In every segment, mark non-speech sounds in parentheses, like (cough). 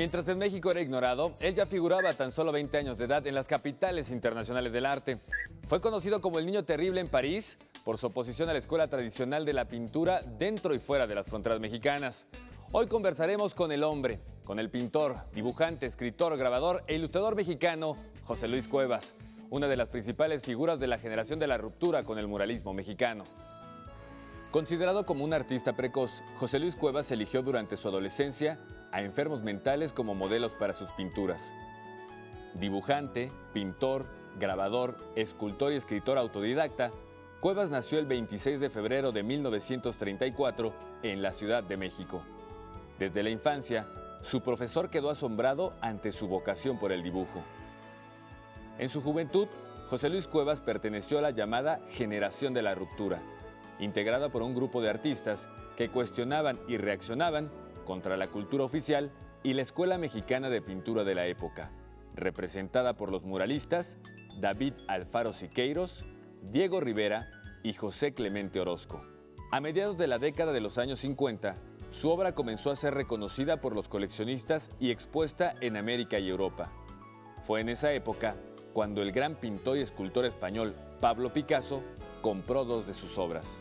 Mientras en México era ignorado, él ya figuraba a tan solo 20 años de edad en las capitales internacionales del arte. Fue conocido como el Niño Terrible en París por su oposición a la escuela tradicional de la pintura dentro y fuera de las fronteras mexicanas. Hoy conversaremos con el hombre, con el pintor, dibujante, escritor, grabador e ilustrador mexicano José Luis Cuevas, una de las principales figuras de la generación de la ruptura con el muralismo mexicano. Considerado como un artista precoz, José Luis Cuevas eligió durante su adolescencia a enfermos mentales como modelos para sus pinturas. Dibujante, pintor, grabador, escultor y escritor autodidacta, Cuevas nació el 26 de febrero de 1934 en la Ciudad de México. Desde la infancia, su profesor quedó asombrado ante su vocación por el dibujo. En su juventud, José Luis Cuevas perteneció a la llamada Generación de la Ruptura, integrada por un grupo de artistas que cuestionaban y reaccionaban contra la cultura oficial y la Escuela Mexicana de Pintura de la época, representada por los muralistas David Alfaro Siqueiros, Diego Rivera y José Clemente Orozco. A mediados de la década de los años 50, su obra comenzó a ser reconocida por los coleccionistas y expuesta en América y Europa. Fue en esa época cuando el gran pintor y escultor español Pablo Picasso compró dos de sus obras.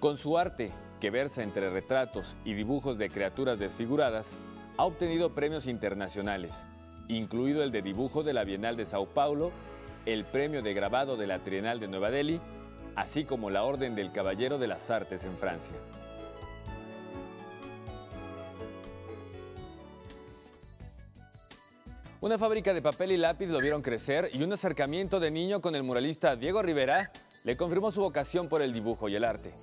Con su arte, que versa entre retratos y dibujos de criaturas desfiguradas, ha obtenido premios internacionales, incluido el de dibujo de la Bienal de Sao Paulo, el premio de grabado de la Trienal de Nueva Delhi, así como la Orden del Caballero de las Artes en Francia. Una fábrica de papel y lápiz lo vieron crecer y un acercamiento de niño con el muralista Diego Rivera le confirmó su vocación por el dibujo y el arte.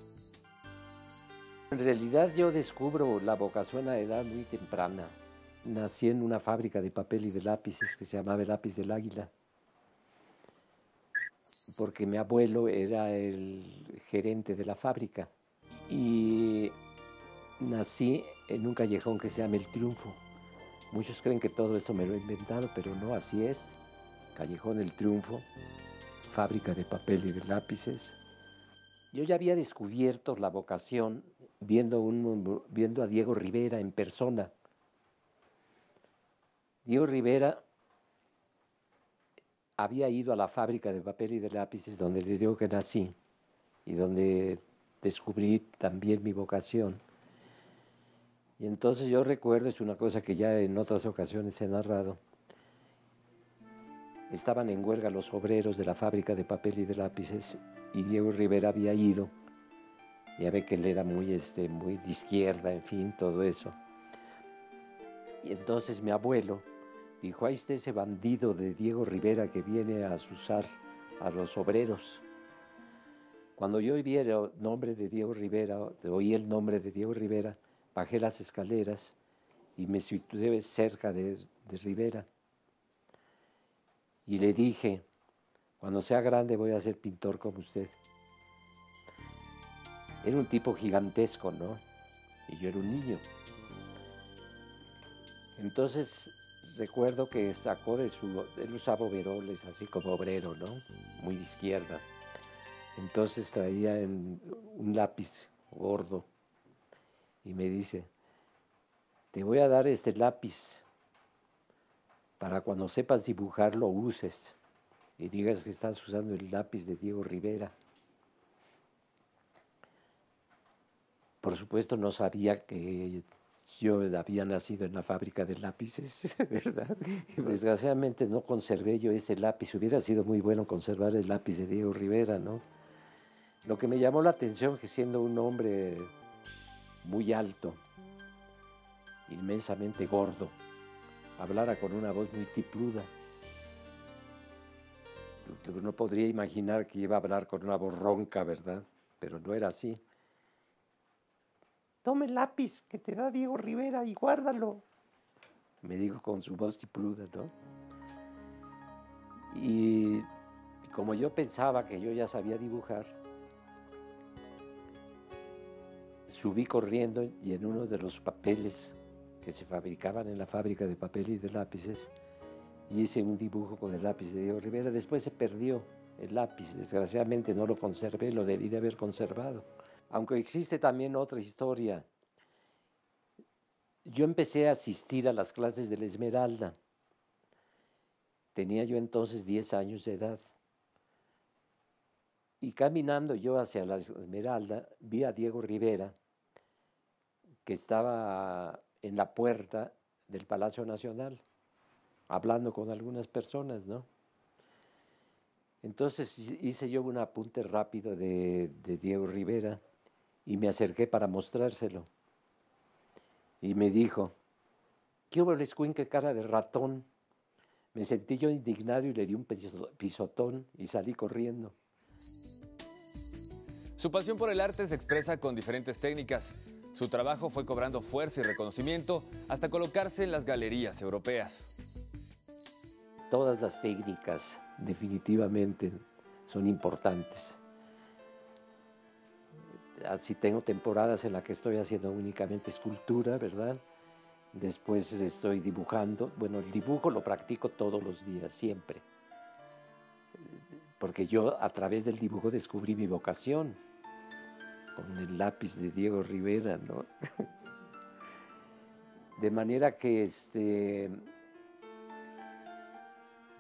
En realidad yo descubro la vocación a edad muy temprana. Nací en una fábrica de papel y de lápices que se llamaba el Lápiz del Águila, porque mi abuelo era el gerente de la fábrica y nací en un callejón que se llama El Triunfo. Muchos creen que todo esto me lo he inventado, pero no, así es. Callejón El Triunfo, fábrica de papel y de lápices. Yo ya había descubierto la vocación viendo, a Diego Rivera en persona. Diego Rivera había ido a la fábrica de papel y de lápices donde le digo que nací y donde descubrí también mi vocación. Y entonces yo recuerdo, es una cosa que ya en otras ocasiones he narrado, estaban en huelga los obreros de la fábrica de papel y de lápices y Diego Rivera había ido. Ya ve que él era muy, este, muy de izquierda, en fin, todo eso. Y entonces mi abuelo dijo, ahí está ese bandido de Diego Rivera que viene a asusar a los obreros. Cuando yo oí el nombre de Diego Rivera, oí el nombre de Diego Rivera, bajé las escaleras y me situé cerca de, de Rivera. Y le dije, cuando sea grande voy a ser pintor como usted. Era un tipo gigantesco, ¿no? Y yo era un niño. Entonces recuerdo que sacó de su... Él usaba overoles así como obrero, ¿no? Muy de izquierda. Entonces traía un lápiz gordo y me dice, te voy a dar este lápiz para cuando sepas dibujar lo uses y digas que estás usando el lápiz de Diego Rivera. Por supuesto no sabía que yo había nacido en la fábrica de lápices, (laughs) ¿verdad? Desgraciadamente no conservé yo ese lápiz. Hubiera sido muy bueno conservar el lápiz de Diego Rivera, ¿no? Lo que me llamó la atención que siendo un hombre muy alto, inmensamente gordo, hablara con una voz muy tipluda. No podría imaginar que iba a hablar con una voz ronca, ¿verdad? Pero no era así. Tome el lápiz que te da Diego Rivera y guárdalo. Me dijo con su voz tipluda, ¿no? Y como yo pensaba que yo ya sabía dibujar, subí corriendo y en uno de los papeles que se fabricaban en la fábrica de papel y de lápices, hice un dibujo con el lápiz de Diego Rivera. Después se perdió el lápiz, desgraciadamente no lo conservé, lo debí de haber conservado. Aunque existe también otra historia. yo empecé a asistir a las clases de la Esmeralda. Tenía yo entonces 10 años de edad. Y caminando yo hacia la Esmeralda, vi a Diego Rivera, que estaba en la puerta del Palacio Nacional, hablando con algunas personas, ¿no? Entonces hice yo un apunte rápido de, Diego Rivera y me acerqué para mostrárselo. Y me dijo, ¿qué hubo el que cara de ratón? Me sentí yo indignado y le di un pisotón y salí corriendo. Su pasión por el arte se expresa con diferentes técnicas. Su trabajo fue cobrando fuerza y reconocimiento hasta colocarse en las galerías europeas. Todas las técnicas definitivamente son importantes. Así tengo temporadas en las que estoy haciendo únicamente escultura, ¿verdad? Después estoy dibujando. Bueno, el dibujo lo practico todos los días, siempre. Porque yo a través del dibujo descubrí mi vocación con el lápiz de Diego Rivera, ¿no? (laughs) De manera que este,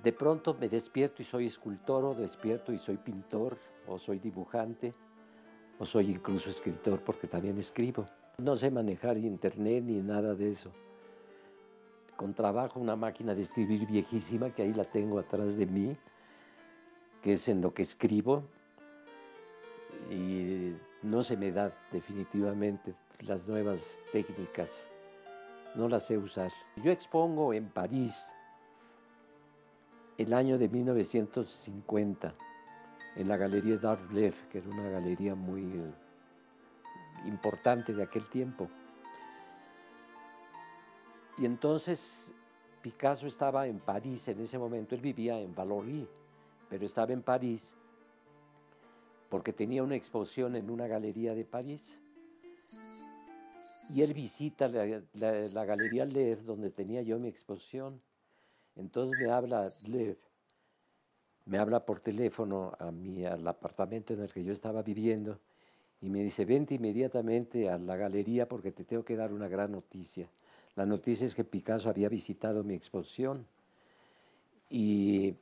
de pronto me despierto y soy escultor, o despierto y soy pintor, o soy dibujante, o soy incluso escritor porque también escribo. No sé manejar internet ni nada de eso. Con trabajo una máquina de escribir viejísima que ahí la tengo atrás de mí, que es en lo que escribo, y no se me da definitivamente las nuevas técnicas, no las sé usar. Yo expongo en París el año de 1950 en la Galería d'Arlev, que era una galería muy eh, importante de aquel tiempo. Y entonces Picasso estaba en París en ese momento, él vivía en Valory, pero estaba en París porque tenía una exposición en una galería de París. Y él visita la, galería Lev, donde tenía yo mi exposición. Entonces me habla Lev, me habla por teléfono a mí, al apartamento en el que yo estaba viviendo, y me dice, vente inmediatamente a la galería porque te tengo que dar una gran noticia. La noticia es que Picasso había visitado mi exposición y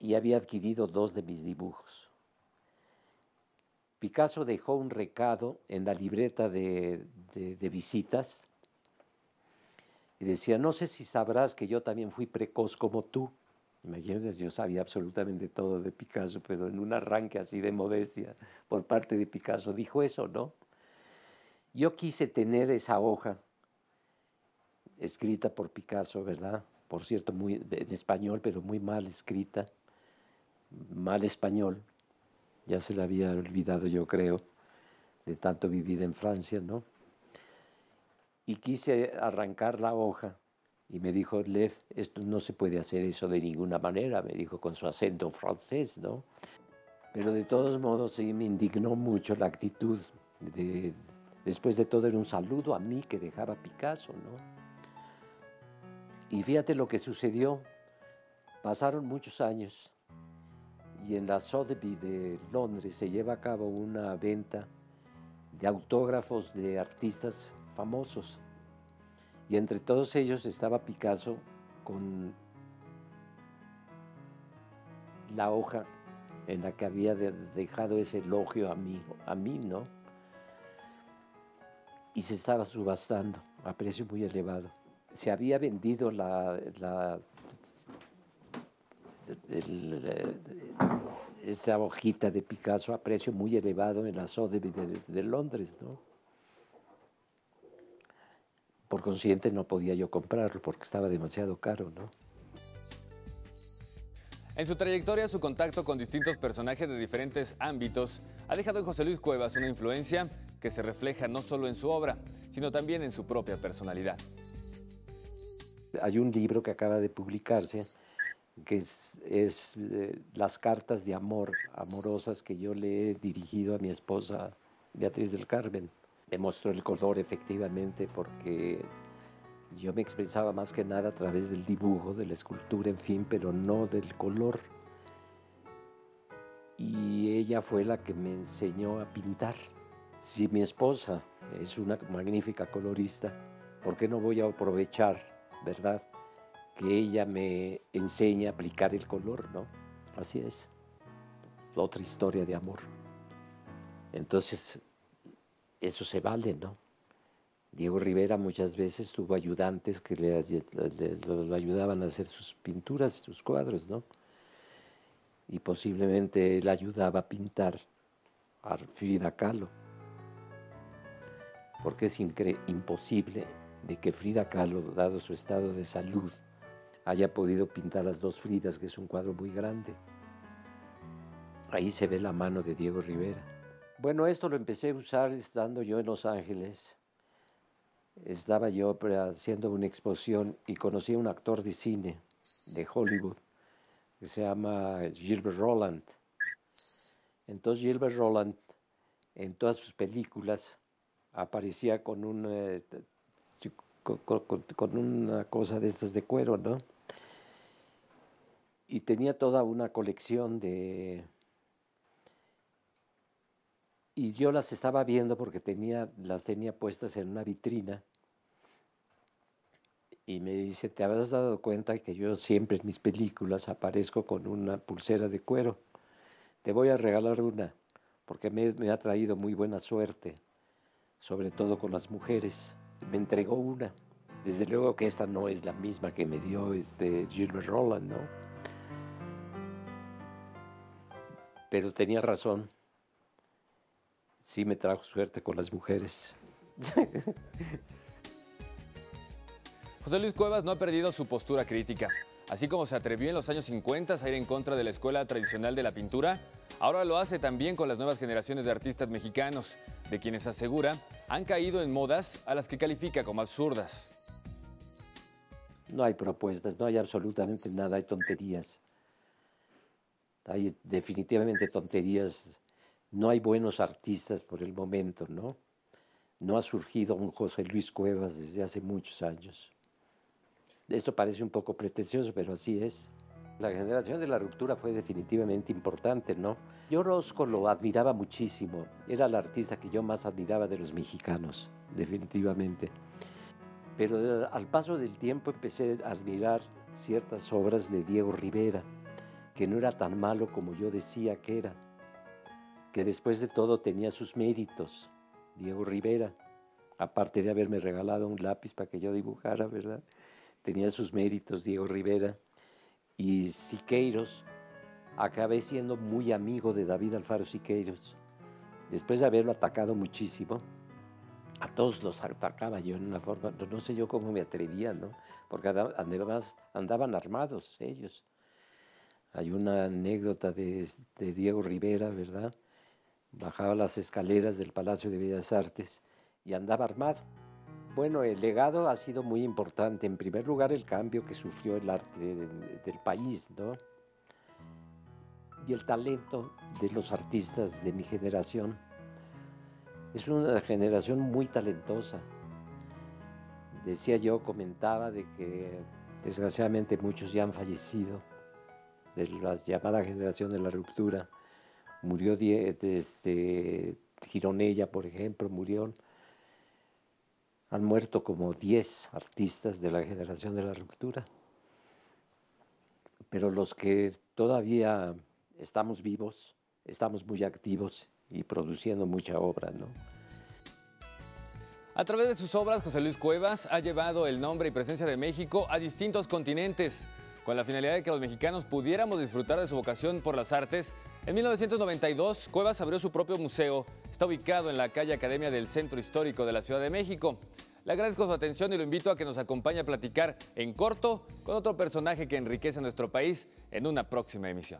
y había adquirido dos de mis dibujos. Picasso dejó un recado en la libreta de, visitas y decía, no sé si sabrás que yo también fui precoz como tú. Imagínense, yo sabía absolutamente todo de Picasso, pero en un arranque así de modestia por parte de Picasso dijo eso, ¿no? Yo quise tener esa hoja escrita por Picasso, ¿verdad? Por cierto, muy, en español, pero muy mal escrita mal español, ya se le había olvidado yo creo, de tanto vivir en Francia, ¿no? Y quise arrancar la hoja y me dijo, Lev, esto no se puede hacer eso de ninguna manera, me dijo con su acento francés, ¿no? Pero de todos modos sí me indignó mucho la actitud de, después de todo era un saludo a mí que dejaba Picasso, ¿no? Y fíjate lo que sucedió, pasaron muchos años y en la Sotheby de Londres se lleva a cabo una venta de autógrafos de artistas famosos. Y entre todos ellos estaba Picasso con la hoja en la que había dejado ese elogio a mí, a mí, ¿no? Y se estaba subastando a precio muy elevado. Se había vendido la esa hojita de Picasso a precio muy elevado en la Sotheby de, Londres, ¿no? Por consiguiente no podía yo comprarlo porque estaba demasiado caro, ¿no? En su trayectoria, su contacto con distintos personajes de diferentes ámbitos ha dejado en José Luis Cuevas una influencia que se refleja no solo en su obra, sino también en su propia personalidad. Hay un libro que acaba de publicarse que es, eh, las cartas de amor amorosas que yo le he dirigido a mi esposa Beatriz del Carmen. Me mostró el color efectivamente porque yo me expresaba más que nada a través del dibujo, de la escultura, en fin, pero no del color. Y ella fue la que me enseñó a pintar. si mi esposa es una magnífica colorista, ¿por qué no voy a aprovechar, verdad? Que ella me enseñe a aplicar el color, ¿no? Así es. Otra historia de amor. Entonces, eso se vale, ¿no? Diego Rivera muchas veces tuvo ayudantes que le, ayudaban a hacer sus pinturas, sus cuadros, ¿no? Y posiblemente él ayudaba a pintar a Frida Kahlo. Porque es imposible de que Frida Kahlo, dado su estado de salud, haya podido pintar las dos Fridas, que es un cuadro muy grande. Ahí se ve la mano de Diego Rivera. Bueno, esto lo empecé a usar estando yo en Los Ángeles estaba yo haciendo una exposición y conocí a un actor de cine de Hollywood que se llama Gilbert Roland. Entonces Gilbert Roland en todas sus películas aparecía eh, con, una cosa de estas de cuero, ¿no? Y tenía toda una colección de... Y yo las estaba viendo porque tenía, las tenía puestas en una vitrina y me dice, ¿te habrás dado cuenta que yo siempre en mis películas aparezco con una pulsera de cuero? Te voy a regalar una, porque me, ha traído muy buena suerte, sobre todo con las mujeres. Me entregó una. Desde luego que esta no es la misma que me dio este Gilbert Roland, ¿no? Pero tenía razón. Sí me trajo suerte con las mujeres. (laughs) José Luis Cuevas no ha perdido su postura crítica. Así como se atrevió en los años 50 a ir en contra de la escuela tradicional de la pintura, ahora lo hace también con las nuevas generaciones de artistas mexicanos, de quienes asegura han caído en modas a las que califica como absurdas. No hay propuestas, no hay absolutamente nada, hay tonterías. Hay definitivamente tonterías. No hay buenos artistas por el momento, ¿no? No ha surgido un José Luis Cuevas desde hace muchos años. Esto parece un poco pretencioso, pero así es. La generación de la ruptura fue definitivamente importante, ¿no? Yo Rosco lo admiraba muchísimo. Era el artista que yo más admiraba de los mexicanos, definitivamente. Pero eh, al paso del tiempo empecé a admirar ciertas obras de Diego Rivera, que no era tan malo como yo decía que era, que después de todo tenía sus méritos. Diego Rivera, aparte de haberme regalado un lápiz para que yo dibujara, ¿verdad? tenía sus méritos Diego Rivera, y Siqueiros, acabé siendo muy amigo de David Alfaro Siqueiros. Después de haberlo atacado muchísimo, a todos los atacaba yo en una forma, no sé yo cómo me atrevía, ¿no? Porque además andaban armados ellos. Hay una anécdota de, de Diego Rivera, ¿verdad? Bajaba las escaleras del Palacio de Bellas Artes y andaba armado. Bueno, el legado ha sido muy importante. En primer lugar, el cambio que sufrió el arte del país, ¿no? Y el talento de los artistas de mi generación. Es una generación muy talentosa. Decía yo, comentaba de que desgraciadamente muchos ya han fallecido, de la llamada generación de la ruptura. Murió este, Gironella, por ejemplo, murió han muerto como 10 artistas de la generación de la ruptura. Pero los que todavía estamos vivos, estamos muy activos y produciendo mucha obra, ¿no? A través de sus obras, José Luis Cuevas ha llevado el nombre y presencia de México a distintos continentes, con la finalidad de que los mexicanos pudiéramos disfrutar de su vocación por las artes. En 1992, Cuevas abrió su propio museo. Está ubicado en la calle Academia del Centro Histórico de la Ciudad de México. Le agradezco su atención y lo invito a que nos acompañe a platicar en corto con otro personaje que enriquece a nuestro país en una próxima emisión.